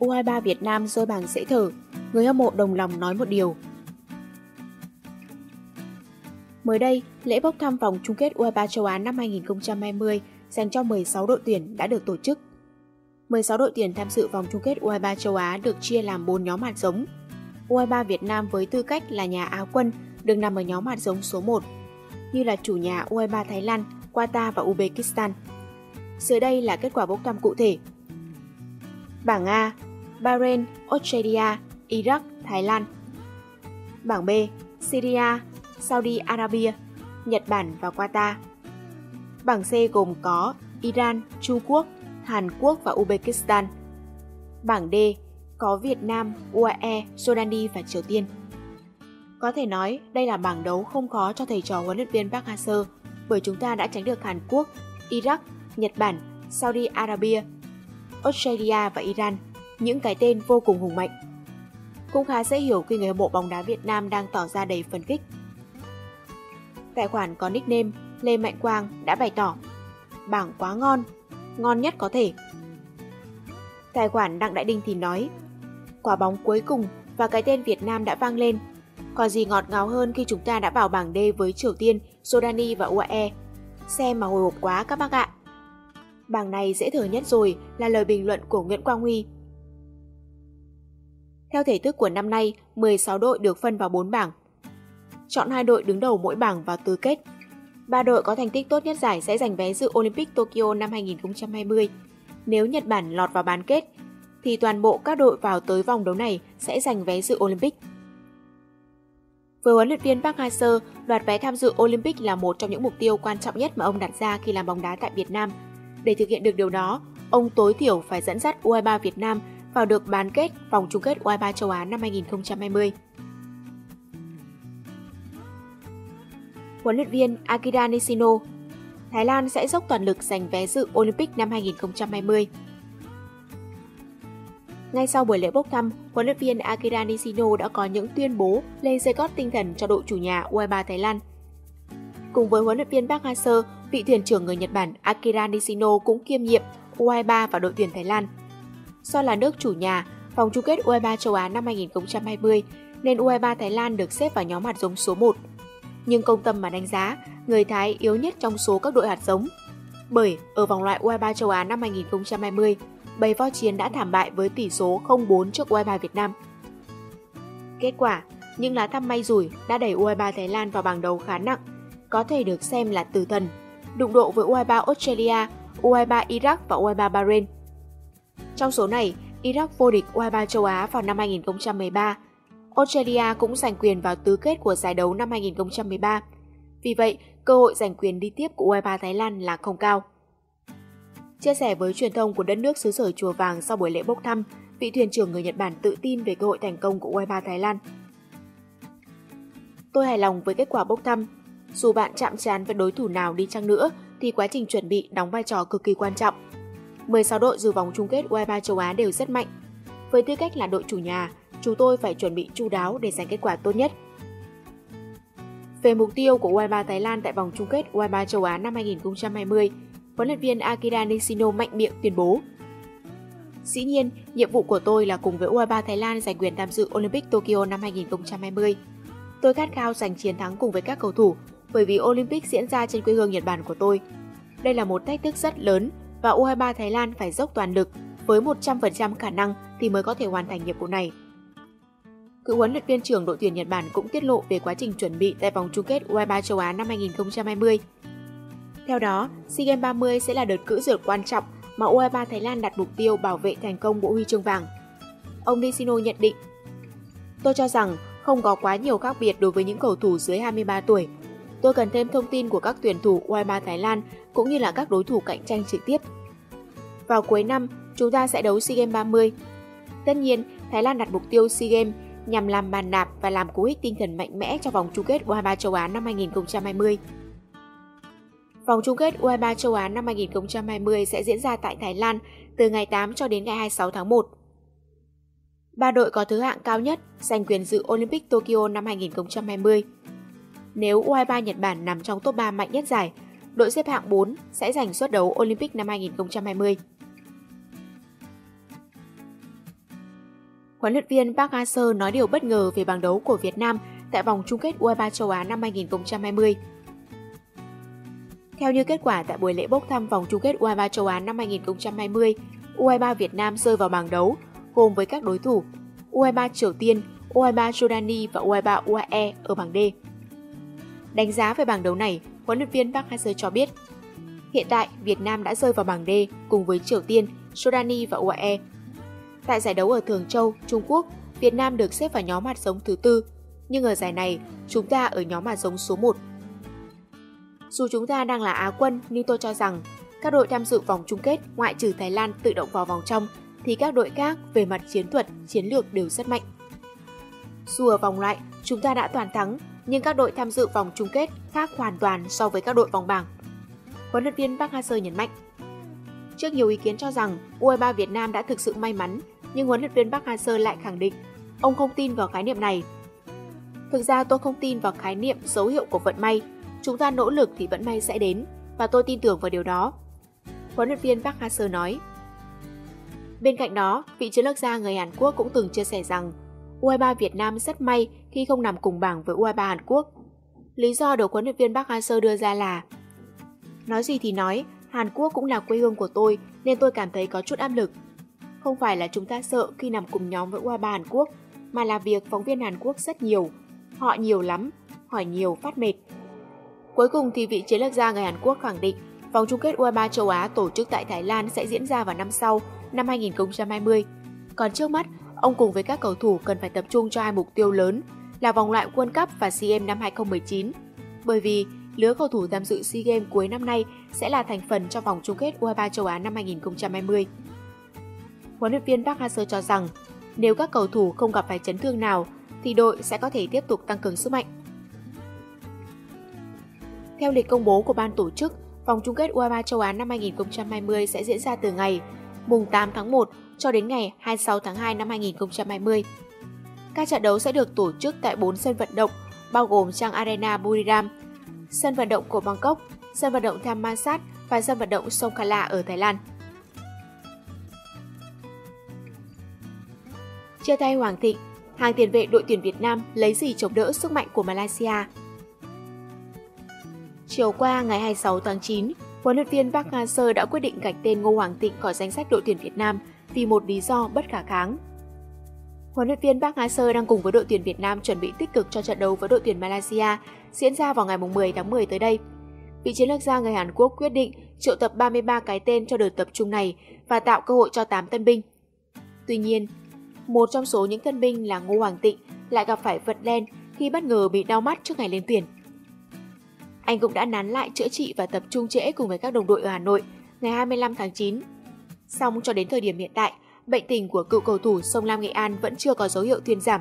U23 Việt Nam rơi bảng dễ thở, người hâm mộ đồng lòng nói một điều. Mới đây, lễ bốc thăm vòng chung kết U23 châu Á năm 2020 dành cho 16 đội tuyển đã được tổ chức. 16 đội tuyển tham dự vòng chung kết U23 châu Á được chia làm 4 nhóm hạt giống. U23 Việt Nam với tư cách là nhà Á quân được nằm ở nhóm hạt giống số 1, như là chủ nhà U23 Thái Lan, Qatar và Uzbekistan. Dưới đây là kết quả bốc thăm cụ thể. Bảng A, Bahrain, Australia, Iraq, Thái Lan. Bảng B, Syria, Saudi Arabia, Nhật Bản và Qatar. Bảng C gồm có Iran, Trung Quốc, Hàn Quốc và Uzbekistan. Bảng D có Việt Nam, UAE, Jordani và Triều Tiên. Có thể nói đây là bảng đấu không khó cho thầy trò huấn luyện viên Park Hang-seo bởi chúng ta đã tránh được Hàn Quốc, Iraq, Nhật Bản, Saudi Arabia, Australia và Iran, những cái tên vô cùng hùng mạnh. Cũng khá dễ hiểu khi người hâm mộ bóng đá Việt Nam đang tỏ ra đầy phấn khích. Tài khoản có nickname Lê Mạnh Quang đã bày tỏ Bảng quá ngon, ngon nhất có thể. Tài khoản Đặng Đại Đinh thì nói Quả bóng cuối cùng và cái tên Việt Nam đã vang lên. Còn gì ngọt ngào hơn khi chúng ta đã vào bảng D với Triều Tiên, Jordani và UAE. Xem mà hồi hộp quá các bác ạ. Bảng này dễ thở nhất rồi là lời bình luận của Nguyễn Quang Huy. Theo thể thức của năm nay, 16 đội được phân vào 4 bảng. Chọn hai đội đứng đầu mỗi bảng vào tứ kết. Ba đội có thành tích tốt nhất giải sẽ giành vé dự Olympic Tokyo năm 2020. Nếu Nhật Bản lọt vào bán kết, thì toàn bộ các đội vào tới vòng đấu này sẽ giành vé dự Olympic. Với huấn luyện viên Park Hang-seo, đoạt vé tham dự Olympic là một trong những mục tiêu quan trọng nhất mà ông đặt ra khi làm bóng đá tại Việt Nam. Để thực hiện được điều đó, ông tối thiểu phải dẫn dắt U23 Việt Nam vào được bán kết vòng chung kết U23 châu Á năm 2020. Huấn luyện viên Akira Nishino Thái Lan sẽ dốc toàn lực giành vé dự Olympic năm 2020. Ngay sau buổi lễ bốc thăm, huấn luyện viên Akira Nishino đã có những tuyên bố lên dây cót tinh thần cho đội chủ nhà U23 Thái Lan. Cùng với huấn luyện viên Park Hang-seo, vị thuyền trưởng người Nhật Bản Akira Nishino cũng kiêm nhiệm U23 và đội tuyển Thái Lan. Do là nước chủ nhà, vòng chung kết U23 châu Á năm 2020 nên U23 Thái Lan được xếp vào nhóm hạt giống số 1. Nhưng công tâm mà đánh giá, người Thái yếu nhất trong số các đội hạt giống. Bởi ở vòng loại U23 châu Á năm 2020, bầy vo chiến đã thảm bại với tỷ số 0-4 trước U23 Việt Nam. Kết quả, những lá thăm may rủi đã đẩy U23 Thái Lan vào bảng đấu khá nặng, có thể được xem là tử thần, đụng độ với U23 Australia, U23 Iraq và U23 Bahrain. Trong số này, Iraq vô địch U23 châu Á vào năm 2013, Australia cũng giành quyền vào tứ kết của giải đấu năm 2013. Vì vậy, cơ hội giành quyền đi tiếp của U23 Thái Lan là không cao. Chia sẻ với truyền thông của đất nước xứ sở Chùa Vàng sau buổi lễ bốc thăm, vị thuyền trưởng người Nhật Bản tự tin về cơ hội thành công của U23 Thái Lan. Tôi hài lòng với kết quả bốc thăm. Dù bạn chạm trán với đối thủ nào đi chăng nữa, thì quá trình chuẩn bị đóng vai trò cực kỳ quan trọng. 16 đội dự vòng chung kết U23 châu Á đều rất mạnh. Với tư cách là đội chủ nhà, chúng tôi phải chuẩn bị chu đáo để giành kết quả tốt nhất. Về mục tiêu của U23 Thái Lan tại vòng chung kết U23 châu Á năm 2020, huấn luyện viên Akira Nishino mạnh miệng tuyên bố. Dĩ nhiên, nhiệm vụ của tôi là cùng với U23 Thái Lan giành quyền tham dự Olympic Tokyo năm 2020. Tôi khát khao giành chiến thắng cùng với các cầu thủ bởi vì Olympic diễn ra trên quê hương Nhật Bản của tôi. Đây là một thách thức rất lớn và U23 Thái Lan phải dốc toàn lực với 100% khả năng thì mới có thể hoàn thành nhiệm vụ này. Cựu huấn luyện viên trưởng đội tuyển Nhật Bản cũng tiết lộ về quá trình chuẩn bị tại vòng chung kết U23 châu Á năm 2020. Theo đó, SEA Games 30 sẽ là đợt cữ dược quan trọng mà U23 Thái Lan đặt mục tiêu bảo vệ thành công bộ huy chương vàng. Ông Nishino nhận định, Tôi cho rằng không có quá nhiều khác biệt đối với những cầu thủ dưới 23 tuổi. Tôi cần thêm thông tin của các tuyển thủ U23 Thái Lan cũng như là các đối thủ cạnh tranh trực tiếp. Vào cuối năm, chúng ta sẽ đấu SEA Games 30. Tất nhiên, Thái Lan đặt mục tiêu SEA Games nhằm làm bàn đạp và làm cú hích tinh thần mạnh mẽ cho vòng chung kết U23 châu Á năm 2020. Vòng chung kết U23 châu Á năm 2020 sẽ diễn ra tại Thái Lan từ ngày 8 cho đến ngày 26 tháng 1. Ba đội có thứ hạng cao nhất giành quyền dự Olympic Tokyo năm 2020. Nếu U23 Nhật Bản nằm trong top 3 mạnh nhất giải, đội xếp hạng 4 sẽ giành suất đấu Olympic năm 2020. Huấn luyện viên Park Hang-seo nói điều bất ngờ về bảng đấu của Việt Nam tại vòng chung kết U23 châu Á năm 2020. Theo như kết quả tại buổi lễ bốc thăm vòng chung kết U23 châu Á năm 2020, U23 Việt Nam rơi vào bảng đấu gồm với các đối thủ U23 Triều Tiên, U23 Jordani và U23 UAE ở bảng D. Đánh giá về bảng đấu này, huấn luyện viên Park Hang-seo cho biết, hiện tại Việt Nam đã rơi vào bảng D cùng với Triều Tiên, Jordani và UAE. Tại giải đấu ở Thường Châu, Trung Quốc, Việt Nam được xếp vào nhóm hạt giống thứ tư, nhưng ở giải này, chúng ta ở nhóm hạt giống số 1. Dù chúng ta đang là Á quân, nhưng tôi cho rằng các đội tham dự vòng chung kết ngoại trừ Thái Lan tự động vào vòng trong thì các đội khác về mặt chiến thuật, chiến lược đều rất mạnh. Dù ở vòng loại, chúng ta đã toàn thắng, nhưng các đội tham dự vòng chung kết khác hoàn toàn so với các đội vòng bảng. Huấn luyện viên Park Hang-seo nhấn mạnh. Trước nhiều ý kiến cho rằng U23 Việt Nam đã thực sự may mắn, nhưng huấn luyện viên Park Hang-seo lại khẳng định ông không tin vào khái niệm này. Thực ra tôi không tin vào khái niệm dấu hiệu của vận may. Chúng ta nỗ lực thì vận may sẽ đến, và tôi tin tưởng vào điều đó. Huấn luyện viên Park Hang-seo nói. Bên cạnh đó, vị chiến lược gia người Hàn Quốc cũng từng chia sẻ rằng U23 Việt Nam rất may khi không nằm cùng bảng với U23 Hàn Quốc. Lý do được huấn luyện viên Park Hang-seo đưa ra là Nói gì thì nói, Hàn Quốc cũng là quê hương của tôi nên tôi cảm thấy có chút áp lực. Không phải là chúng ta sợ khi nằm cùng nhóm với U23 Hàn Quốc, mà là việc phóng viên Hàn Quốc rất nhiều. Họ nhiều lắm, hỏi nhiều phát mệt. Cuối cùng thì vị chiến lược gia người Hàn Quốc khẳng định vòng chung kết U23 châu Á tổ chức tại Thái Lan sẽ diễn ra vào năm sau, năm 2020. Còn trước mắt, ông cùng với các cầu thủ cần phải tập trung cho hai mục tiêu lớn là vòng loại World Cup và SEA Games năm 2019. Bởi vì lứa cầu thủ tham dự SEA Games cuối năm nay sẽ là thành phần cho vòng chung kết U23 châu Á năm 2020. Huấn luyện viên Park Hang-seo cho rằng nếu các cầu thủ không gặp phải chấn thương nào thì đội sẽ có thể tiếp tục tăng cường sức mạnh. Theo lịch công bố của ban tổ chức, vòng chung kết U23 châu Á năm 2020 sẽ diễn ra từ ngày mùng 8 tháng 1 cho đến ngày 26 tháng 2 năm 2020. Các trận đấu sẽ được tổ chức tại 4 sân vận động, bao gồm Trang Arena Buriram, sân vận động của Bangkok, sân vận động Thammasat và sân vận động Songkhla ở Thái Lan. Chia tay Hoàng Thịnh, hàng tiền vệ đội tuyển Việt Nam lấy gì chống đỡ sức mạnh của Malaysia? Chiều qua ngày 26 tháng 9, huấn luyện viên Park Hang-seo đã quyết định gạch tên Ngô Hoàng Thịnh khỏi danh sách đội tuyển Việt Nam vì một lý do bất khả kháng. Huấn luyện viên Park Hang-seo đang cùng với đội tuyển Việt Nam chuẩn bị tích cực cho trận đấu với đội tuyển Malaysia diễn ra vào ngày 10 tháng 10 tới đây. Vị chiến lược gia người Hàn Quốc quyết định triệu tập 33 cái tên cho đợt tập trung này và tạo cơ hội cho 8 tân binh. Tuy nhiên, một trong số những tân binh là Ngô Hoàng Tịnh lại gặp phải vật đen khi bất ngờ bị đau mắt trước ngày lên tuyển. Anh cũng đã nán lại chữa trị và tập trung trễ cùng với các đồng đội ở Hà Nội ngày 25 tháng 9. Song cho đến thời điểm hiện tại, bệnh tình của cựu cầu thủ Sông Lam Nghệ An vẫn chưa có dấu hiệu thuyên giảm.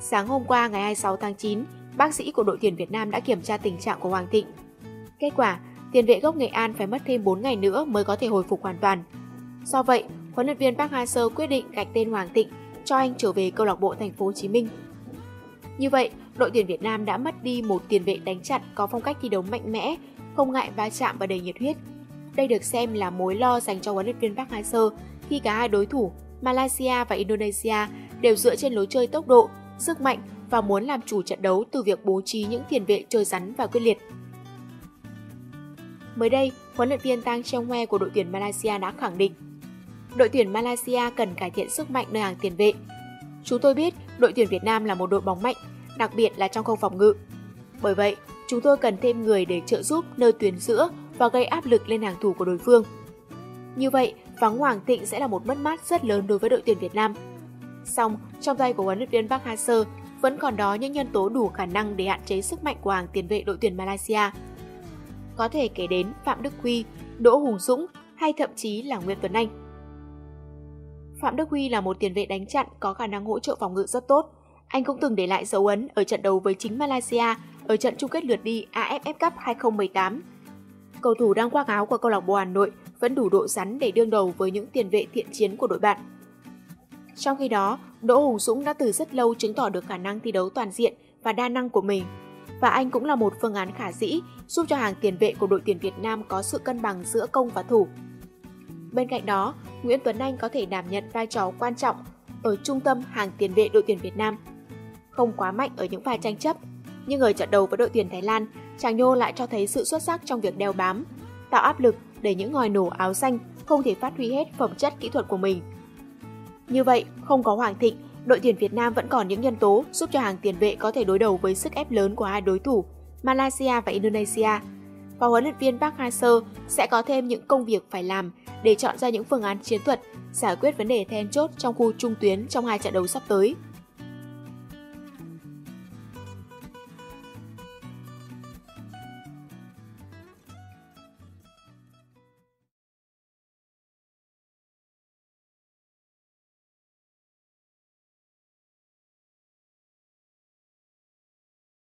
Sáng hôm qua ngày 26 tháng 9, bác sĩ của đội tuyển Việt Nam đã kiểm tra tình trạng của Hoàng Thịnh. Kết quả, tiền vệ gốc Nghệ An phải mất thêm 4 ngày nữa mới có thể hồi phục hoàn toàn. Do vậy, huấn luyện viên Park Hang-seo quyết định gạch tên Hoàng Thịnh cho anh trở về câu lạc bộ Thành phố Hồ Chí Minh. Như vậy, đội tuyển Việt Nam đã mất đi một tiền vệ đánh chặn có phong cách thi đấu mạnh mẽ, không ngại va chạm và đầy nhiệt huyết. Đây được xem là mối lo dành cho huấn luyện viên Park Hang-seo khi cả hai đối thủ Malaysia và Indonesia đều dựa trên lối chơi tốc độ, sức mạnh và muốn làm chủ trận đấu từ việc bố trí những tiền vệ chơi rắn và quyết liệt. Mới đây, huấn luyện viên Tang Cheng Hue của đội tuyển Malaysia đã khẳng định đội tuyển Malaysia cần cải thiện sức mạnh nơi hàng tiền vệ. Chúng tôi biết đội tuyển Việt Nam là một đội bóng mạnh, đặc biệt là trong khâu phòng ngự. Bởi vậy, chúng tôi cần thêm người để trợ giúp nơi tuyến giữa và gây áp lực lên hàng thủ của đối phương. Như vậy, vắng Hoàng Thịnh sẽ là một mất mát rất lớn đối với đội tuyển Việt Nam. Song, trong tay của huấn luyện viên Park Hang-seo vẫn còn đó những nhân tố đủ khả năng để hạn chế sức mạnh của hàng tiền vệ đội tuyển Malaysia. Có thể kể đến Phạm Đức Huy, Đỗ Hùng Dũng hay thậm chí là Nguyễn Tuấn Anh. Phạm Đức Huy là một tiền vệ đánh chặn có khả năng hỗ trợ phòng ngự rất tốt. Anh cũng từng để lại dấu ấn ở trận đấu với chính Malaysia ở trận chung kết lượt đi AFF Cup 2018. Cầu thủ đang khoác áo của câu lạc bộ Hà Nội vẫn đủ độ rắn để đương đầu với những tiền vệ thiện chiến của đội bạn. Trong khi đó, Đỗ Hùng Dũng đã từ rất lâu chứng tỏ được khả năng thi đấu toàn diện và đa năng của mình. Và anh cũng là một phương án khả dĩ giúp cho hàng tiền vệ của đội tuyển Việt Nam có sự cân bằng giữa công và thủ. Bên cạnh đó, Nguyễn Tuấn Anh có thể đảm nhận vai trò quan trọng ở trung tâm hàng tiền vệ đội tuyển Việt Nam. Không quá mạnh ở những pha tranh chấp, nhưng ở trận đấu với đội tuyển Thái Lan, chàng Nhô lại cho thấy sự xuất sắc trong việc đeo bám, tạo áp lực để những ngòi nổ áo xanh không thể phát huy hết phẩm chất kỹ thuật của mình. Như vậy, không có Hoàng Thịnh, đội tuyển Việt Nam vẫn còn những nhân tố giúp cho hàng tiền vệ có thể đối đầu với sức ép lớn của hai đối thủ Malaysia và Indonesia. Và huấn luyện viên Park Hang-seo sẽ có thêm những công việc phải làm để chọn ra những phương án chiến thuật, giải quyết vấn đề then chốt trong khu trung tuyến trong hai trận đấu sắp tới.